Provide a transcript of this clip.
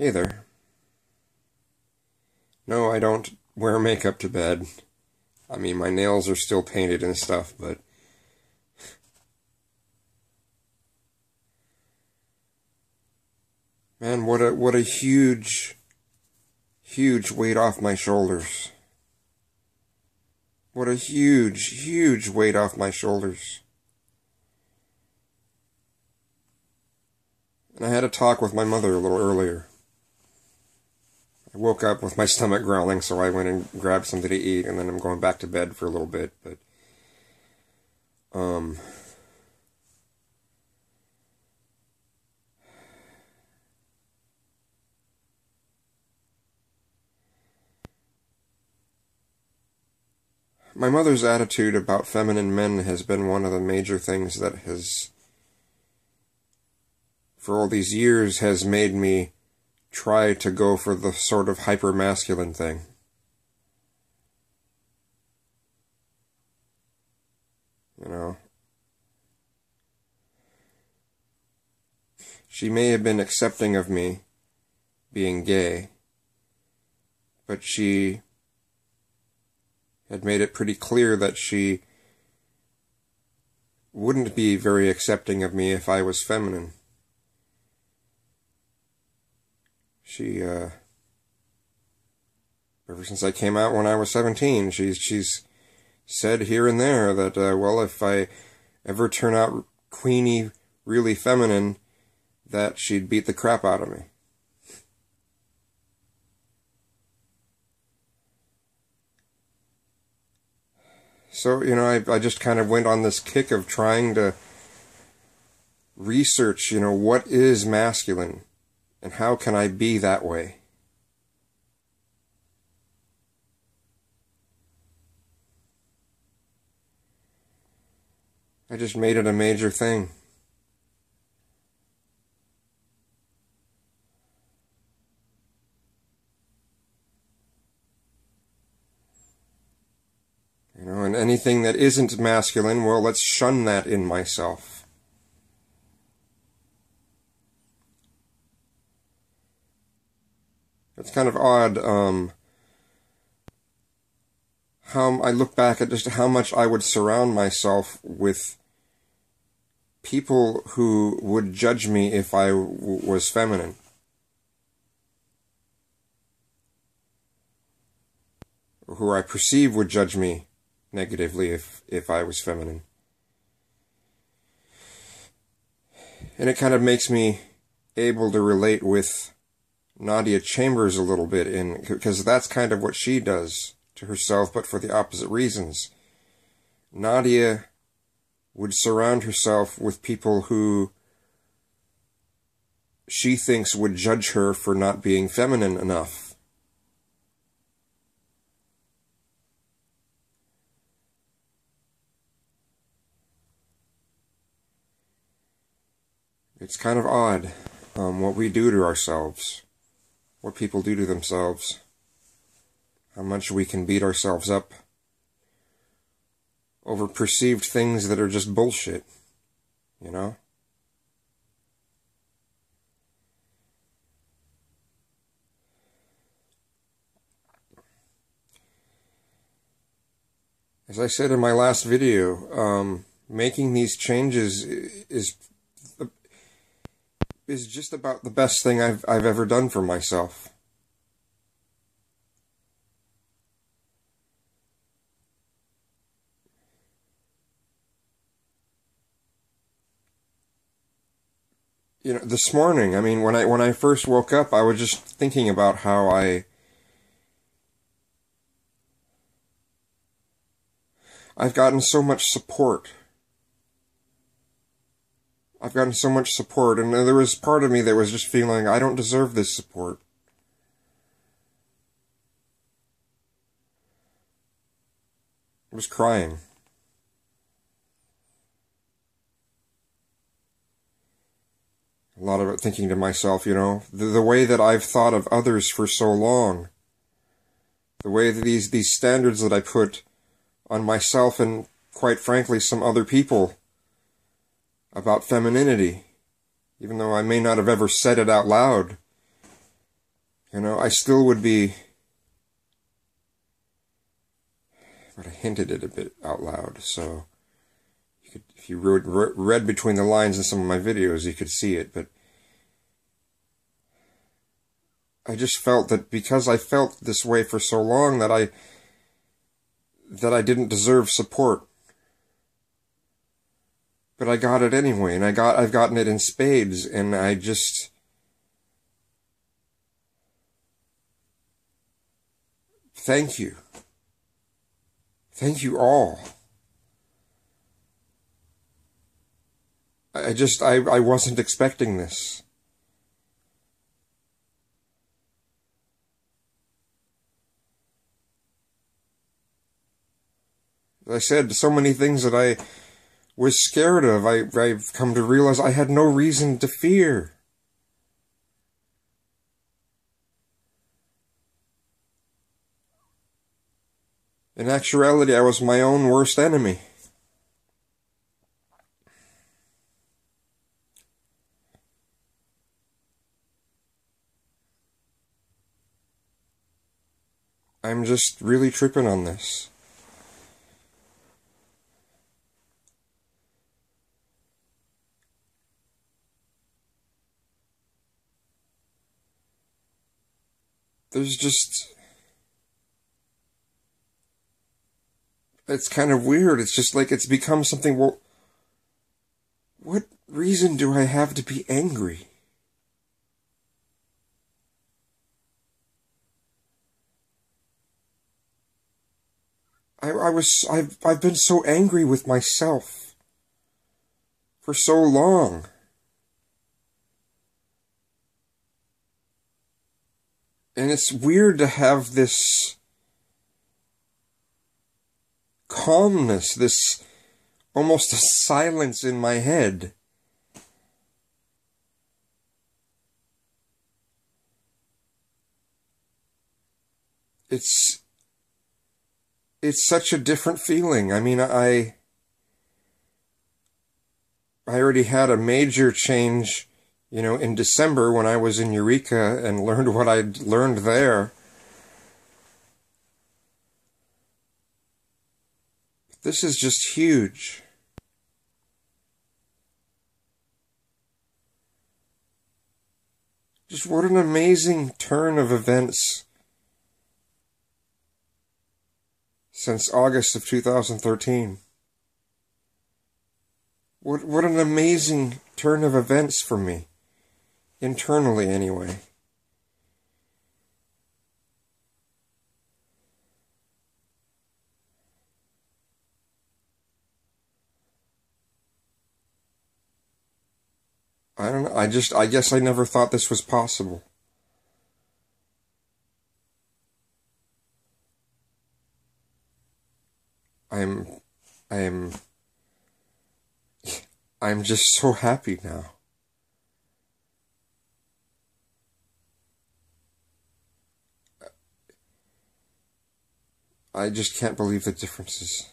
Hey there. No, I don't wear makeup to bed. I mean, my nails are still painted and stuff, but. Man, what a what a huge, huge weight off my shoulders. What a huge, huge weight off my shoulders. And I had a talk with my mother a little earlier. Woke up with my stomach growling, so I went and grabbed something to eat, and then I'm going back to bed for a little bit. But, um, my mother's attitude about feminine men has been one of the major things that has, for all these years, has made me try to go for the sort of hyper masculine thing. You know? She may have been accepting of me being gay, but she had made it pretty clear that she wouldn't be very accepting of me if I was feminine. She, uh, ever since I came out when I was 17, she's, she's said here and there that, uh, well, if I ever turn out queenie, really feminine, that she'd beat the crap out of me. So, you know, I, I just kind of went on this kick of trying to research, you know, what is masculine and how can I be that way? I just made it a major thing. You know, and anything that isn't masculine, well, let's shun that in myself. It's kind of odd um, how I look back at just how much I would surround myself with people who would judge me if I w- was feminine. Or Who I perceive would judge me negatively if, if I was feminine. And it kind of makes me able to relate with Nadia Chambers a little bit in because that's kind of what she does to herself, but for the opposite reasons. Nadia would surround herself with people who she thinks would judge her for not being feminine enough. It's kind of odd um, what we do to ourselves, what people do to themselves, how much we can beat ourselves up over perceived things that are just bullshit, you know? As I said in my last video, um, making these changes is is just about the best thing I've I've ever done for myself. You know, this morning, I mean, when I when I first woke up, I was just thinking about how I I've gotten so much support I've gotten so much support, and there was part of me that was just feeling I don't deserve this support. I was crying. A lot of it thinking to myself, you know, the, the way that I've thought of others for so long, the way that these, these standards that I put on myself and, quite frankly, some other people about femininity, even though I may not have ever said it out loud. You know, I still would be. But I hinted it a bit out loud, so you could, if you read, read between the lines in some of my videos, you could see it. But I just felt that because I felt this way for so long that I that I didn't deserve support. But I got it anyway, and I got I've gotten it in spades, and I just thank you. Thank you all. I just I, I wasn't expecting this. I said, so many things that I was scared of, I, I've come to realize I had no reason to fear. In actuality, I was my own worst enemy. I'm just really tripping on this. There's just it's kind of weird. It's just like it's become something. Well, what reason do I have to be angry? I, I was I've I've been so angry with myself for so long. And it's weird to have this calmness, this almost a silence in my head. It's it's such a different feeling. I mean, I I already had a major change you know, in December when I was in Eureka and learned what I'd learned there. This is just huge. Just what an amazing turn of events since August of 2013. What what an amazing turn of events for me internally anyway. I don't know. I just, I guess I never thought this was possible. I'm, I am, I'm just so happy now. I just can't believe the differences.